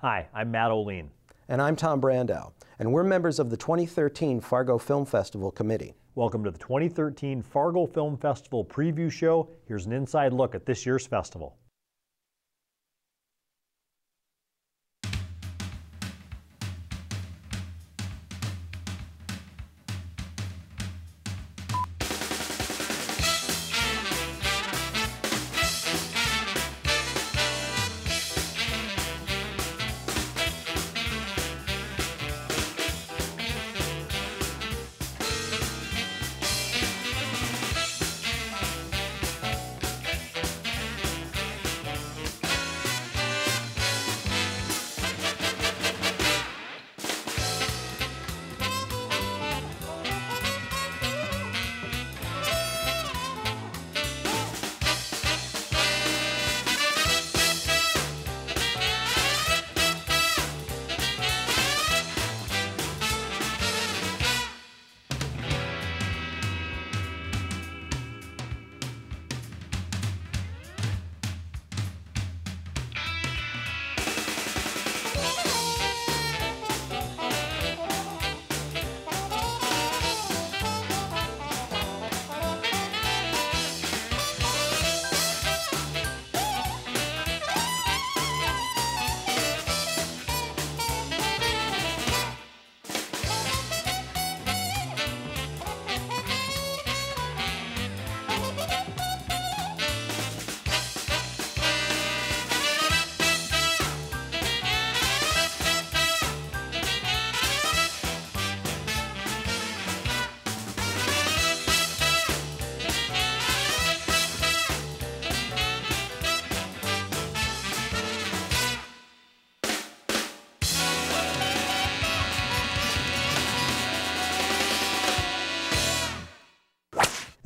Hi, I'm Matt Olien. And I'm Tom Brandow, and we're members of the 2013 Fargo Film Festival Committee. Welcome to the 2013 Fargo Film Festival preview show. Here's an inside look at this year's festival.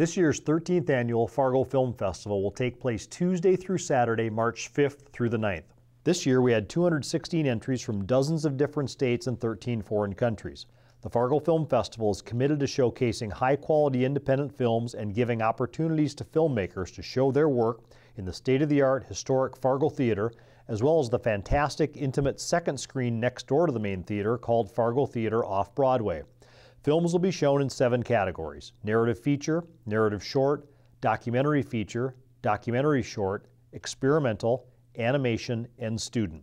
This year's 13th annual Fargo Film Festival will take place Tuesday through Saturday, March 5th through the 9th. This year we had 216 entries from dozens of different states and 13 foreign countries. The Fargo Film Festival is committed to showcasing high quality independent films and giving opportunities to filmmakers to show their work in the state of the art historic Fargo Theater, as well as the fantastic intimate second screen next door to the main theater called Fargo Theater off Broadway. Films will be shown in seven categories narrative feature, narrative short, documentary feature, documentary short, experimental, animation, and student.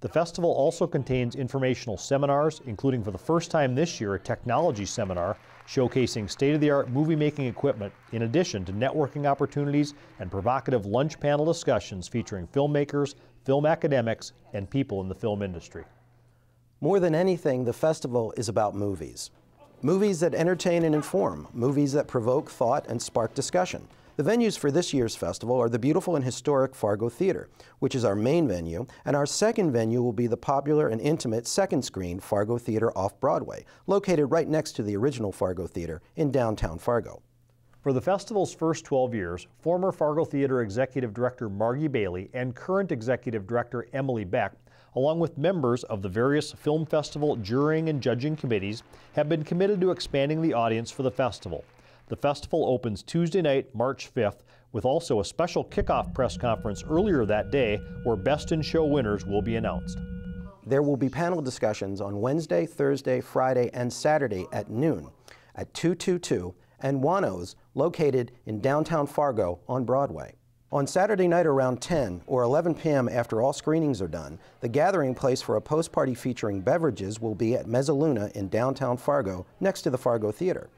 The festival also contains informational seminars, including for the first time this year a technology seminar showcasing state of the art movie making equipment, in addition to networking opportunities and provocative lunch panel discussions featuring filmmakers, film academics, and people in the film industry. More than anything, the festival is about movies. Movies that entertain and inform, movies that provoke thought and spark discussion. The venues for this year's festival are the beautiful and historic Fargo Theater, which is our main venue, and our second venue will be the popular and intimate second screen Fargo Theater off Broadway, located right next to the original Fargo Theater in downtown Fargo. For the festival's first 12 years, former Fargo Theater Executive Director Margie Bailey and current Executive Director Emily Beck along with members of the various film festival jurying and judging committees, have been committed to expanding the audience for the festival. The festival opens Tuesday night, March 5th, with also a special kickoff press conference earlier that day where Best in Show winners will be announced. There will be panel discussions on Wednesday, Thursday, Friday, and Saturday at noon at 222 and Juano's located in downtown Fargo on Broadway. On Saturday night around 10 or 11 p.m. after all screenings are done, the gathering place for a post party featuring beverages will be at Mezzaluna in downtown Fargo next to the Fargo Theater.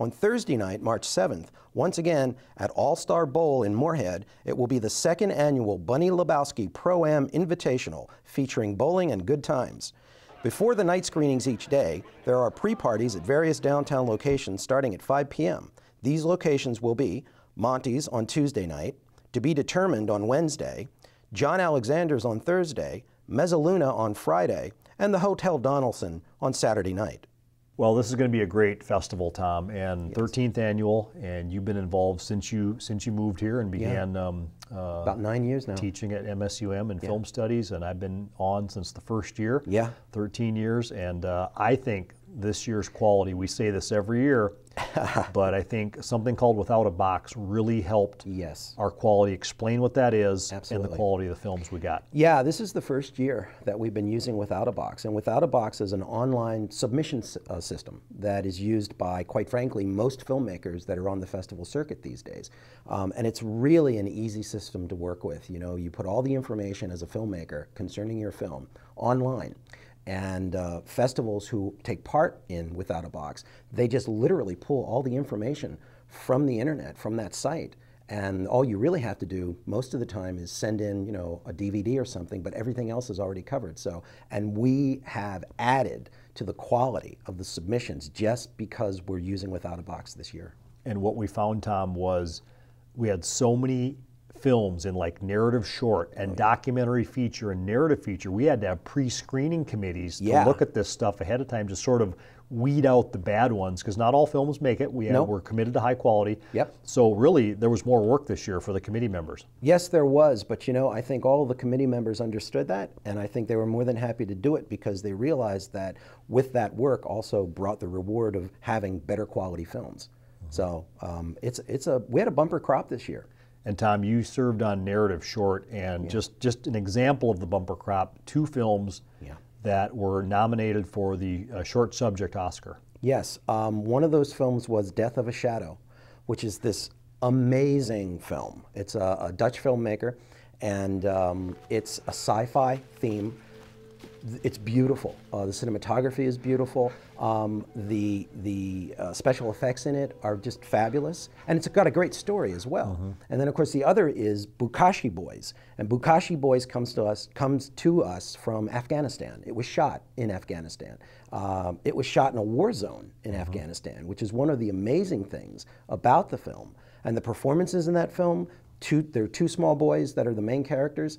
On Thursday night, March 7th, once again at All Star Bowl in Moorhead, it will be the second annual Bunny Lebowski Pro Am Invitational featuring bowling and good times. Before the night screenings each day, there are pre parties at various downtown locations starting at 5 p.m. These locations will be Monty's on Tuesday night, to be determined on Wednesday, John Alexander's on Thursday, Mezzaluna on Friday, and the Hotel Donaldson on Saturday night. Well, this is going to be a great festival, Tom, and yes. 13th annual, and you've been involved since you since you moved here and began yeah. um, uh, about nine years now teaching at MSUM in yeah. film studies, and I've been on since the first year. Yeah, 13 years, and uh, I think this year's quality. We say this every year, but I think something called Without a Box really helped Yes. our quality explain what that is and Absolutely. the quality of the films we got. Yeah, this is the first year that we've been using Without a Box. And Without a Box is an online submission s- uh, system that is used by, quite frankly, most filmmakers that are on the festival circuit these days. Um, and it's really an easy system to work with. You know, you put all the information as a filmmaker concerning your film online. And uh, festivals who take part in Without a Box, they just literally pull all the information from the internet, from that site. And all you really have to do most of the time is send in, you know, a DVD or something, but everything else is already covered. So, and we have added to the quality of the submissions just because we're using Without a Box this year. And what we found, Tom, was we had so many films in like narrative short and documentary feature and narrative feature. We had to have pre-screening committees to Yeah. look at this stuff ahead of time to sort of weed out the bad ones because not all films make it. We have, Nope. we're committed to high quality. Yep. So really, there was more work this year for the committee members. Yes, there was, but you know, I think all the committee members understood that, and I think they were more than happy to do it because they realized that with that work also brought the reward of having better quality films. So um, it's it's a we had a bumper crop this year. And Tom, you served on narrative short, and just just an example of the bumper crop: two films Yeah. that were nominated for the uh, short subject Oscar. Yes, um, one of those films was Death of a Shadow, which is this amazing film. It's a, a Dutch filmmaker, and um, it's a sci-fi theme. It's beautiful. Uh, the cinematography is beautiful. Um, the the uh, special effects in it are just fabulous, and it's got a great story as well. And then, of course, the other is Buzkashi Boys, and Buzkashi Boys comes to us comes to us from Afghanistan. It was shot in Afghanistan. Um, it was shot in a war zone in Afghanistan, which is one of the amazing things about the film. And the performances in that film, two, there are two small boys that are the main characters,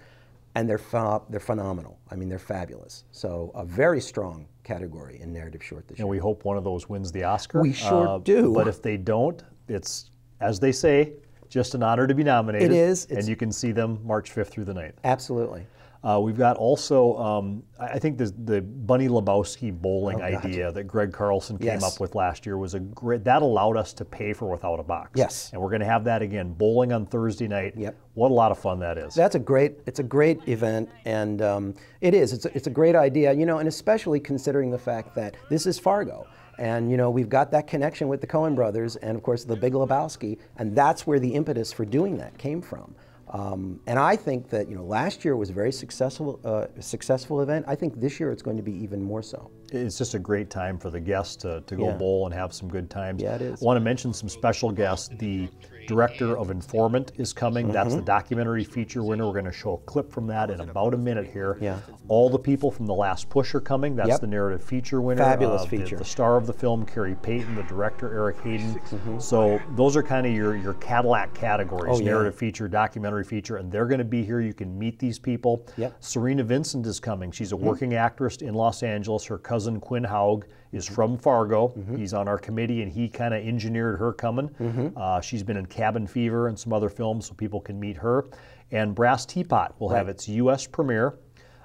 and they're, ph- they're phenomenal. I mean, they're fabulous. So a very strong category in narrative short this And year. And we hope one of those wins the Oscar. Uh, We sure do. But if they don't, it's, as they say, just an honor to be nominated. It is. And you can see them March 5th through the 9th. Absolutely. Uh, we've got also, um, I think the, the Bunny Lebowski bowling Oh, idea that Greg Carlson came Yes. up with last year was a great, that allowed us to pay for Without a Box. Yes. And we're going to have that again, bowling on Thursday night. Yep. What a lot of fun that is. That's a great. It's a great event, and um, it is. It's a, it's a great idea, you know, and especially considering the fact that this is Fargo, and you know we've got that connection with the Coen brothers, and of course the Big Lebowski, and that's where the impetus for doing that came from. Um, and I think that you know last year was a very successful uh, successful event. I think this year it's going to be even more so. it's just a great time for the guests to, to go Yeah. bowl and have some good times. Yeah, it is. I want to mention some special guests. The director of Informant is coming. That's Mm-hmm. the documentary feature winner. We're going to show a clip from that in about a minute here. Yeah. All the people from The Last Push are coming. That's Yep. the narrative feature winner. Fabulous Uh, the- feature. The, star of the film, Khary Payton, the director, Eric Hayden. Mm-hmm. So those are kind of your, your Cadillac categories Oh, yeah. narrative feature, documentary feature, and they're going to be here. You can meet these people. Yep. Serena Vincent is coming. She's Mm-hmm. a working actress in Los Angeles. Her cousin Quinn Haug is from Fargo. Mm-hmm. He's on our committee, and he kind of engineered her coming. Uh, she's been in Cabin Fever and some other films, so people can meet her. And Brass Teapot will have its U.S. premiere.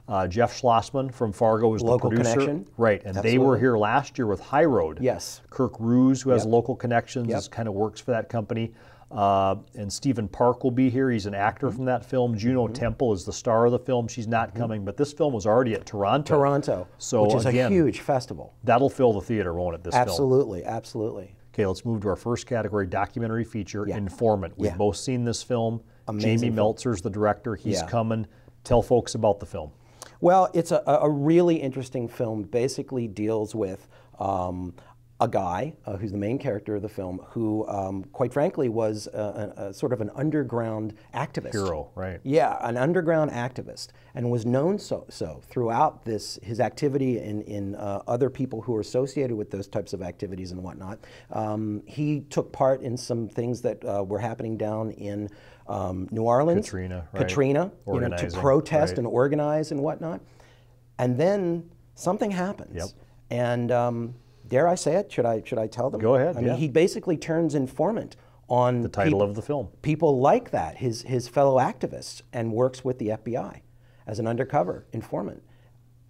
Uh, Jeff Schlossman from Fargo is Local the producer. connection. Right, and they were here last year with High Road. Yes. Kirk Ruse, who has Yep. local connections, Yep. kind of works for that company. Uh, and Stephen Park will be here. He's an actor Mm-hmm. from that film. Juno Temple is the star of the film. She's not coming, but this film was already at Toronto. Toronto, So which is again, a huge festival. That'll fill the theater, won't it? This film. Absolutely, absolutely. Okay, let's move to our first category: documentary feature, Yeah. Informant. We've Yeah. both seen this film. Amazing Jamie film. Meltzer's the director. He's Yeah. coming. Tell folks about the film. Well, it's a, a really interesting film. Basically, deals with um, a guy uh, who's the main character of the film, who, um, quite frankly, was a, a, a sort of an underground activist. Hero, right? Yeah, an underground activist, and was known so so throughout this his activity in in uh, other people who are associated with those types of activities and whatnot. Um, he took part in some things that uh, were happening down in um, New Orleans, Katrina, right. Katrina, you know, to protest right. and organize and whatnot. And then something happens, Yep. and um, dare I say it? Should I should I tell them? Go ahead, I mean, he basically turns informant on The title of the film. people like that, his, his fellow activists, and works with the FBI as an undercover informant.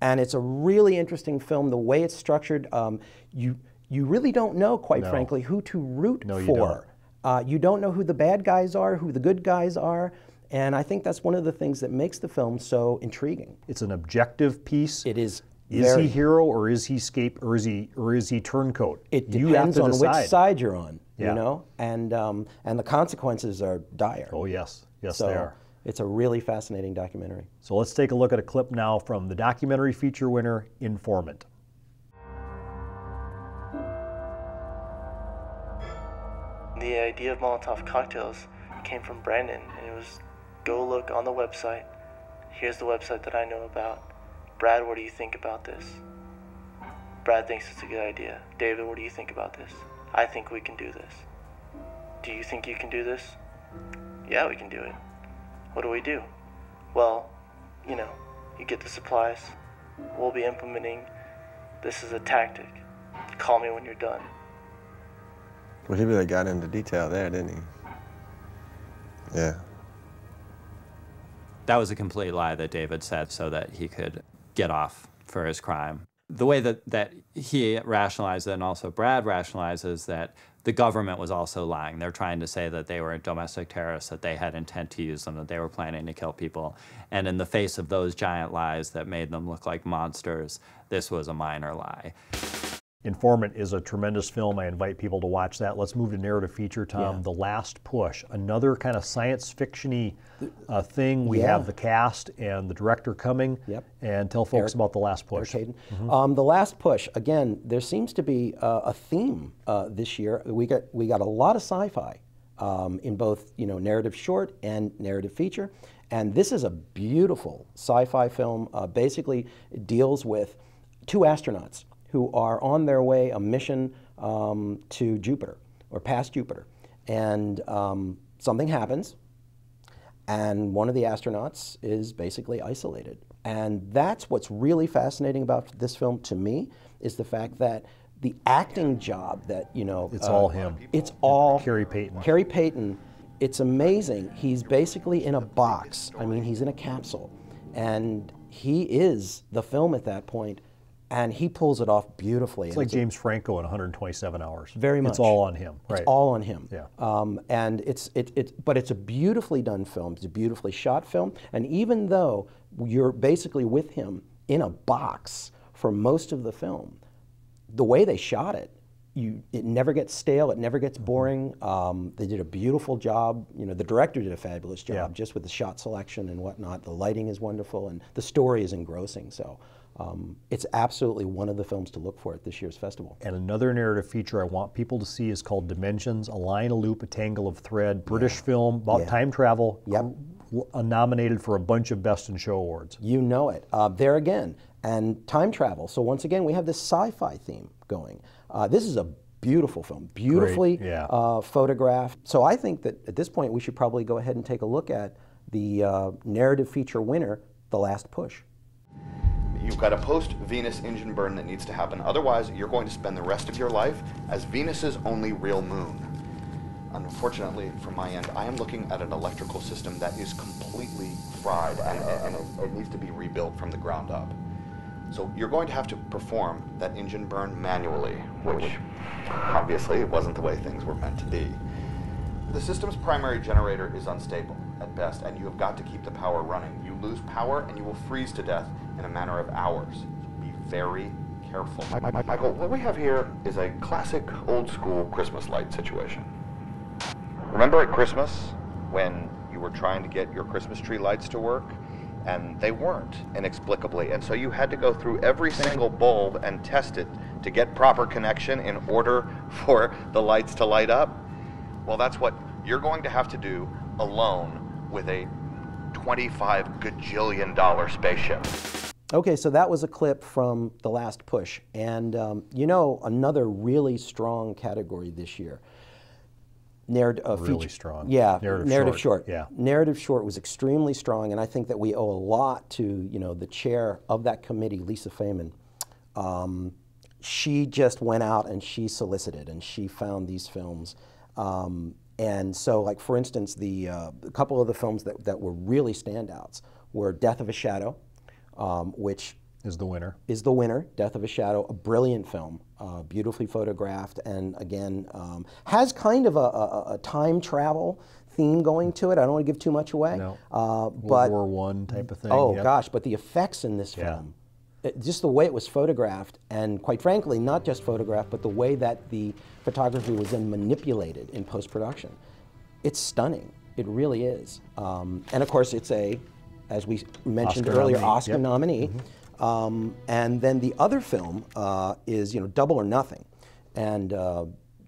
And it's a really interesting film. The way it's structured, um, you you really don't know, quite No. frankly, who to root No, you for. don't. Uh, you don't know who the bad guys are, who the good guys are, and I think that's one of the things that makes the film so intriguing. It's an objective piece. It is. Is very, he hero or is he scape or is he or is he turncoat? It You have depends to on decide. which side you're on, Yeah. you know, and um, and the consequences are dire. Oh yes, yes so they are. it's a really fascinating documentary. So let's take a look at a clip now from the documentary feature winner, Informant. The idea of Molotov cocktails came from Brandon, and it was go look on the website. Here's the website that I know about. Brad, what do you think about this? Brad thinks it's a good idea. David, what do you think about this? I think we can do this. Do you think you can do this? Yeah, we can do it. What do we do? Well, you know, you get the supplies. We'll be implementing this is a tactic. Call me when you're done. Well, he really got into detail there, didn't he? Yeah. That was a complete lie that David said so that he could get off for his crime. The way that, that he rationalized it and also Brad rationalizes that the government was also lying. They're trying to say that they were domestic terrorists, that they had intent to use them, that they were planning to kill people. And in the face of those giant lies that made them look like monsters, this was a minor lie. Informant is a tremendous film. I invite people to watch that. Let's move to narrative feature, Tom. Yeah. The Last Push, another kind of science fiction-y uh, thing. We Yeah. have the cast and the director coming. Yep. And tell folks about The Last Push. Eric Hayden. Um, the last push again. There seems to be uh, a theme uh, this year. We got we got a lot of sci-fi um, in both you know narrative short and narrative feature, and this is a beautiful sci-fi film. Uh, basically, it deals with two astronauts who are on their way a mission um, to Jupiter or past Jupiter, and um, something happens and one of the astronauts is basically isolated. And that's what's really fascinating about this film to me is the fact that the acting job that you know It's uh, all him. It's all Khary Payton. Khary Payton. It's amazing. He's basically in a box. I mean, he's in a capsule, and he is the film at that point, and he pulls it off beautifully. It's like James Franco in 127 hours. Very much. It's all on him. It's all on him. Yeah. Um, and it's it, it but it's a beautifully done film. It's a beautifully shot film. And even though you're basically with him in a box for most of the film, the way they shot it, you it never gets stale. It never gets Mm-hmm. boring. Um, they did a beautiful job. You know, the director did a fabulous job Yeah. just with the shot selection and whatnot. The lighting is wonderful, and the story is engrossing. So. Um, it's absolutely one of the films to look for at this year's festival. And another narrative feature I want people to see is called Dimensions, a line, a loop, a tangle of thread. British film about Yeah. time travel. Yep. uh, Nominated for a bunch of Best in Show awards. You know it. Uh, there again, and time travel. So once again, we have this sci-fi theme going. Uh, this is a beautiful film, beautifully yeah. uh, photographed. So I think that at this point, we should probably go ahead and take a look at the uh, narrative feature winner, The Last Push. You've got a post Venus engine burn that needs to happen. Otherwise, you're going to spend the rest of your life as Venus's only real moon. Unfortunately, from my end, I am looking at an electrical system that is completely fried and, and it, it needs to be rebuilt from the ground up. So you're going to have to perform that engine burn manually, which obviously wasn't the way things were meant to be. The system's primary generator is unstable at best, and you have got to keep the power running. You lose power and you will freeze to death in a matter of hours. Be very careful. Mi- Mi- Michael, what we have here is a classic old school Christmas light situation. Remember at Christmas when you were trying to get your Christmas tree lights to work? And they weren't, inexplicably. And so you had to go through every single bulb and test it to get proper connection in order for the lights to light up? Well, that's what you're going to have to do alone with a 25 gajillion dollar spaceship. Okay, so that was a clip from The Last Push. And um, you know, another really strong category this year. Narrative, uh, Really feature- strong. Yeah, Narrative short, short. yeah. Narrative short was extremely strong, and I think that we owe a lot to you know the chair of that committee, Lisa Feynman. Um, she just went out and she solicited and she found these films. Um, and so, like for instance, the uh, a couple of the films that, that were really standouts were Death of a Shadow, um, which is the winner. is the winner. Death of a Shadow, a brilliant film, uh, beautifully photographed, and again um, has kind of a, a, a time travel theme going to it. I don't want to give too much away, No. uh, World but War One type of thing. oh yep. gosh, but the effects in this Yeah. film, it- just the way it was photographed, and quite frankly, not just photographed, but the way that the photography was then manipulated in post production, it's stunning. It really is. Um, and of course, it's a, as we mentioned Oscar earlier, nominee, Oscar yep. Nominee. Um, and then the other film uh, is, you know, Double or Nothing, and uh,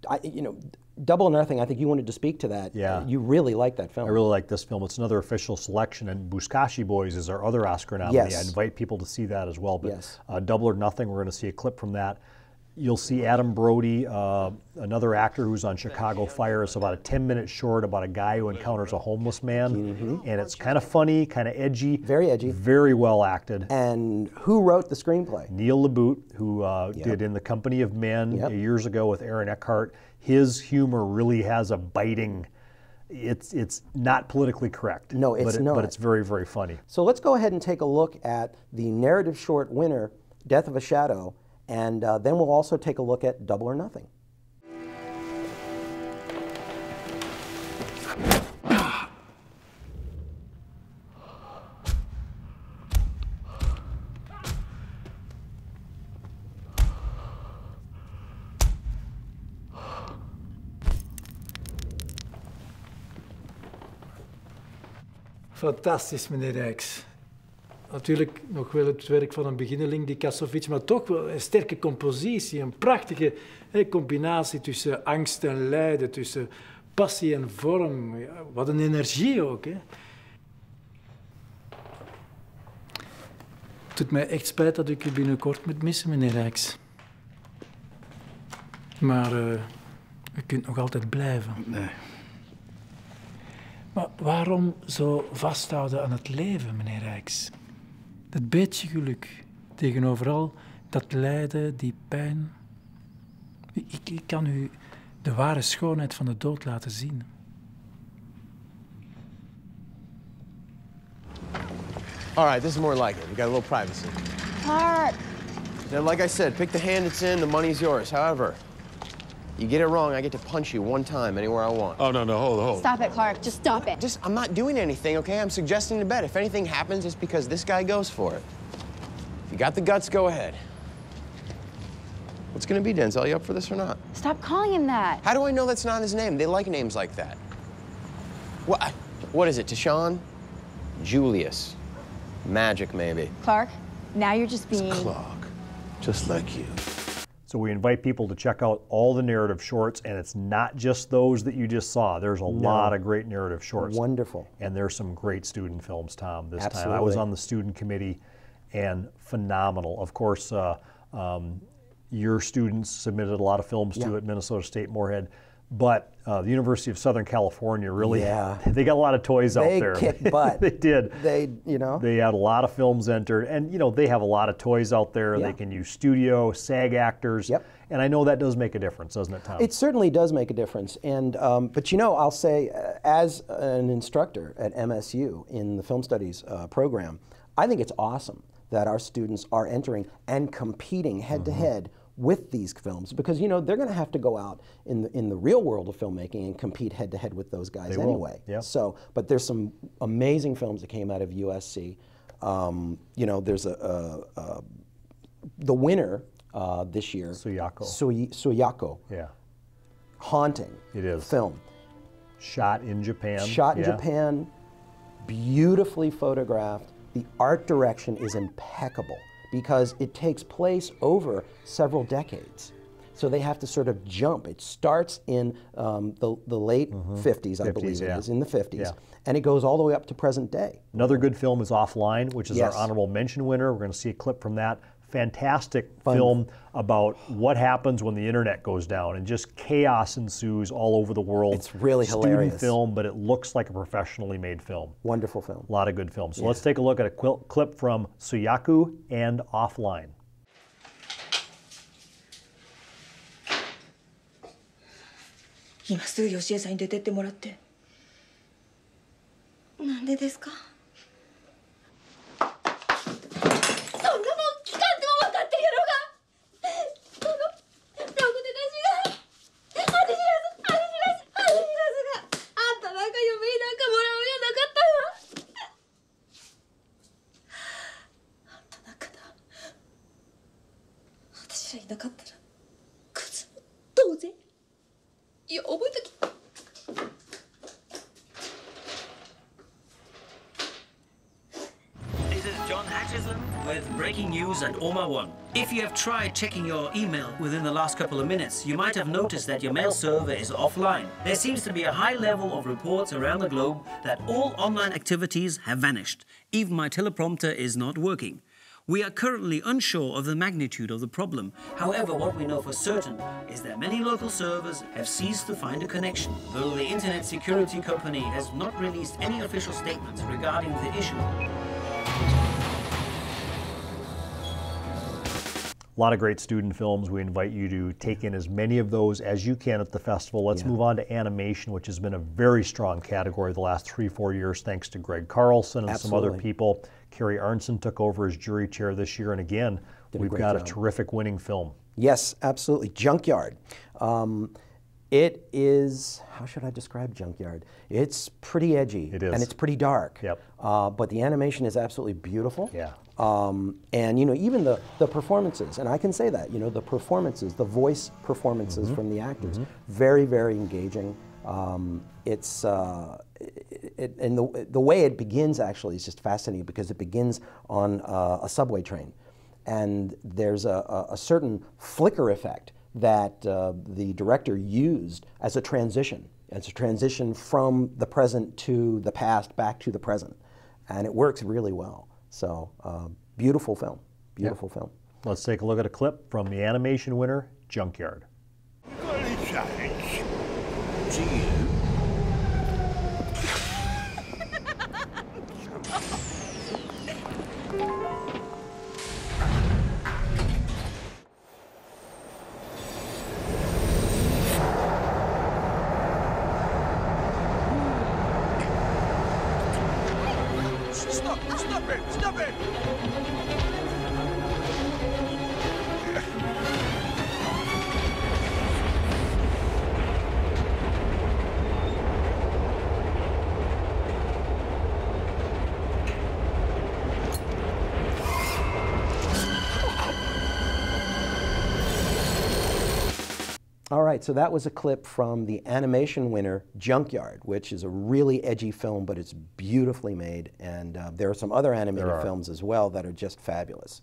I, you know, Double or Nothing. I think you wanted to speak to that. Yeah. you really like that film. I really like this film. It's another official selection, and Buzkashi Boys is our other Oscar nominee. I invite people to see that as well. But Yes. uh, Double or Nothing, we're going to see a clip from that. You'll see Adam Brody, uh, another actor who's on Chicago Fire. It's about a 10 minute short about a guy who encounters a homeless man. And it's kind of funny, kind of edgy. Mm-hmm. Very edgy. Very well acted. and who wrote the screenplay? Neil LaBute, who uh, did In the Company of Men Yep. years ago with Aaron Eckhart, his humor really has a biting. It's it's not politically correct. No, it's but it- not. But it's very very funny. So let's go ahead and take a look at the narrative short winner, Death of a Shadow, and uh, then we'll also take a look at Double or Nothing. Fantastisch, meneer Rijks. Natuurlijk nog wel het werk van een beginneling, die Kassovic, maar toch wel een sterke compositie, een prachtige hè, combinatie tussen angst en lijden, tussen passie en vorm. Ja, wat een energie ook. Hè. Het doet mij echt spijt dat ik u binnenkort moet missen, meneer Rijks. Maar eh, u kunt nog altijd blijven. Nee. Maar waarom zo vasthouden aan het leven, meneer Rijks? Dat beetje geluk tegenover al dat lijden, die pijn. Ik, ik kan u de ware schoonheid van de dood laten zien. All right, this is more like it. We got a little privacy. Clark, Now, like I said, pick the hand it's in, the money's yours. However, you get it wrong, I get to punch you one time anywhere I want. Oh, no, no, hold, hold. stop it, Clark. Just stop it. Just, I'm not doing anything, okay? I'm suggesting to bet. If anything happens, it's because this guy goes for it. If you got the guts, go ahead. What's gonna be, Denzel? You up for this or not? Stop calling him that. How do I know that's not his name? They like names like that. What? What is it? Tashawn? Julius? Magic, maybe. Clark, now you're just being. Clock, just like you. So we invite people to check out all the narrative shorts, and it's not just those that you just saw. There's a lot of great narrative shorts. Wonderful. And there's some great student films, Tom, this time. I was on the student committee and phenomenal. Of course, uh, um, your students submitted a lot of films too Yeah. at Minnesota State Moorhead. But uh, the University of Southern California really, Yeah. they got a lot of toys out They there. kicked butt. they did. They, you know, They had a lot of films entered, and you know they have a lot of toys out there. Yeah. They can use studio, SAG actors, Yep. and I know that does make a difference, doesn't it, Tom? It certainly does make a difference. And um, but you know, I'll say, uh, as an instructor at MSU in the film studies uh, program, I think it's awesome that our students are entering and competing head to Mm-hmm. head with these films because you know they're going to have to go out in the in the real world of filmmaking and compete head to head with those guys They will, anyway. yeah. So, but there's some amazing films that came out of USC. Um, you know, there's a, a, a the winner uh, this year, Suyako. Suy- Suyako yeah, haunting It is. film. shot in Japan. Shot in yeah. Japan, beautifully photographed. The art direction is impeccable because it takes place over several decades. So they have to sort of jump. It starts in um, the, the late 50s, I 50s, believe yeah. it is, in the 50s, Yeah. and it goes all the way up to present day. Another good film is Offline, which is Yes. our honorable mention winner. We're going to see a clip from that Fantastic Fun. film about what happens when the internet goes down and just chaos ensues all over the world. It's really Student hilarious. film, but it looks like a professionally made film. Wonderful film. A lot of good films. So let's take a look at a quil- clip from Suyaku and Offline. 今すぐ吉江さんに出てってもらってなんでですか いや覚えとき This is John Hatchison with breaking news at Oma One. If you have tried checking your email within the last couple of minutes, you might have noticed that your mail server is offline. There seems to be a high level of reports around the globe that all online activities have vanished. Even my teleprompter is not working. We are currently unsure of the magnitude of the problem. However, what we know for certain is that many local servers have ceased to find a connection, though the internet security company has not released any official statements regarding the issue. A lot of great student films. We invite you to take in as many of those as you can at the festival. Let's Yeah. move on to animation, which has been a very strong category the last three, four years, thanks to Greg Carlson and some other people. Carrie Arnson took over as jury chair this year, and again, Did we've great got a terrific winning film. Yes, absolutely. Junkyard. Um, it is, how should I describe Junkyard? It's pretty edgy. It is. And it's pretty dark. Yep. Uh, but the animation is absolutely beautiful. Yeah. Um, and, you know, even the, the performances, and I can say that, you know, the performances, the voice performances Mm-hmm. from the actors, very, very engaging. Um, it's, uh, it, it- and the, the way it begins actually is just fascinating because it begins on uh, a subway train and there's a, a, a certain flicker effect that uh, the director used as a transition, as a transition from the present to the past, back to the present, and it works really well. So, uh, beautiful film, beautiful film. Let's take a look at a clip from the animation winner, Junkyard. Right, so that was a clip from the animation winner, Junkyard, which is a really edgy film, but it's beautifully made. And uh, there are some other animated films as well that are just fabulous.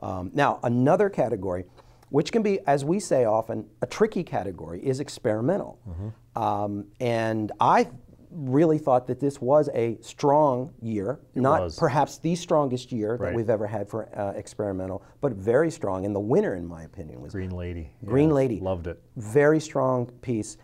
Um, now, another category, which can be, as we say often, a tricky category, is experimental. Mm-hmm. Um, and I really thought that this was a strong year, not was. perhaps the strongest year Right. that we've ever had for uh, experimental, but very strong. And the winner, in my opinion, was Green Lady. Green Yeah, Lady. Loved it. Very strong piece,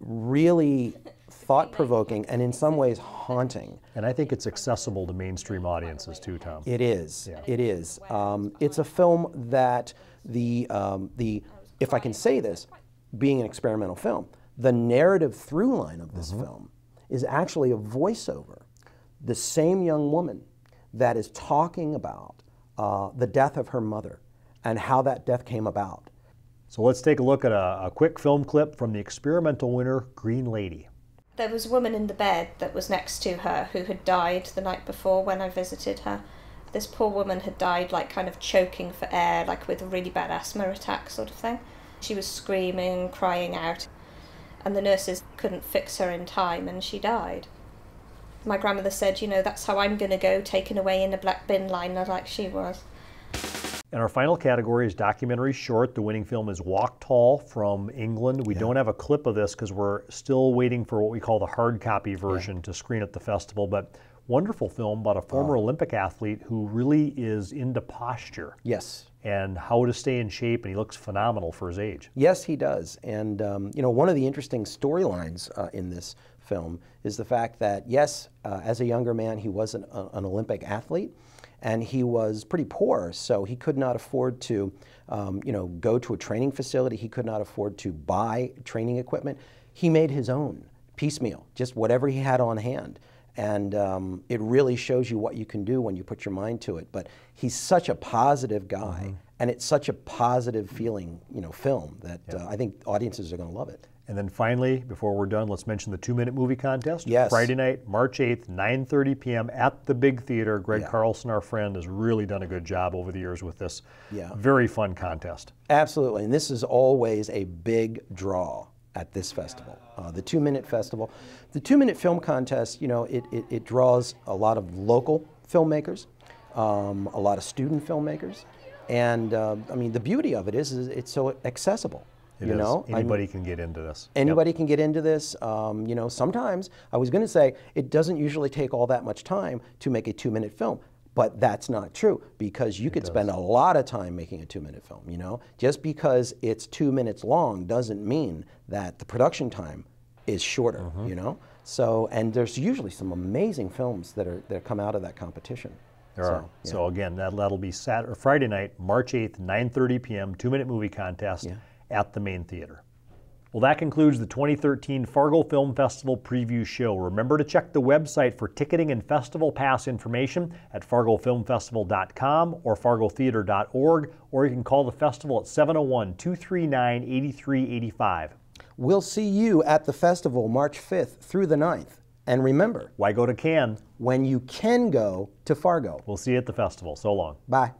really thought provoking, and in some ways haunting. And I think it's accessible to mainstream audiences too, Tom. It is. Yeah. It is. Um, it's a film that the um, the if I can say this, being an experimental film, the narrative through line of this film is actually a voiceover. The same young woman that is talking about uh, the death of her mother and how that death came about. So let's take a look at a, a quick film clip from the experimental winner, Green Lady. There was a woman in the bed that was next to her who had died the night before when I visited her. This poor woman had died, like kind of choking for air, like with a really bad asthma attack, sort of thing. She was screaming, crying out, and the nurses couldn't fix her in time, and she died. My grandmother said, You know, that's how I'm going to go, taken away in a black bin liner like she was. And our final category is documentary short. The winning film is Walk Tall from England. We don't have a clip of this because we're still waiting for what we call the hard copy version to screen at the festival. But wonderful film about a former ah. Olympic athlete who really is into posture Yes. And how to stay in shape, and he looks phenomenal for his age. Yes, he does. And um, you know, one of the interesting storylines uh, in this film is the fact that yes, uh, as a younger man, he was an, uh, an Olympic athlete, and he was pretty poor, so he could not afford to, um, you know, go to a training facility. He could not afford to buy training equipment. He made his own piecemeal, just whatever he had on hand. And um, it really shows you what you can do when you put your mind to it. But he's such a positive guy, and it's such a positive feeling, you know, film that uh, I think audiences are going to love it. And then finally, before we're done, let's mention the two-minute movie contest. Yes. Friday night, March 8th, 9.30 p.m. at the Big Theater. Greg Yeah. Carlson, our friend, has really done a good job over the years with this. Yeah. Very fun contest. Absolutely, and this is always a big draw at this festival, uh, the Two Minute Festival. The Two Minute Film Contest, you know, it, it, it draws a lot of local filmmakers, um, a lot of student filmmakers, and uh, I mean, the beauty of it is, is it's so accessible. It you is. know, I mean, Anybody can get into this. Anybody can get into this. Um, you know, sometimes I was going to say it doesn't usually take all that much time to make a two-minute film, but that's not true because you could spend a lot of time making a two-minute film. You know, just because it's two minutes long doesn't mean that the production time is shorter. Mm-hmm. You know, so and there's usually some amazing films that are that come out of that competition. There so, are. yeah. So again, that, that'll be Saturday, Friday night, March 8th, 9.30 p.m., two-minute movie contest at the main theater. Well, that concludes the 2013 Fargo Film Festival preview show. Remember to check the website for ticketing and festival pass information at fargofilmfestival.com or fargotheater.org, or you can call the festival at 701 239 8385. We'll see you at the festival March 5th through the 9th. And remember, why go to Cannes when you can go to Fargo? We'll see you at the festival. So long. Bye.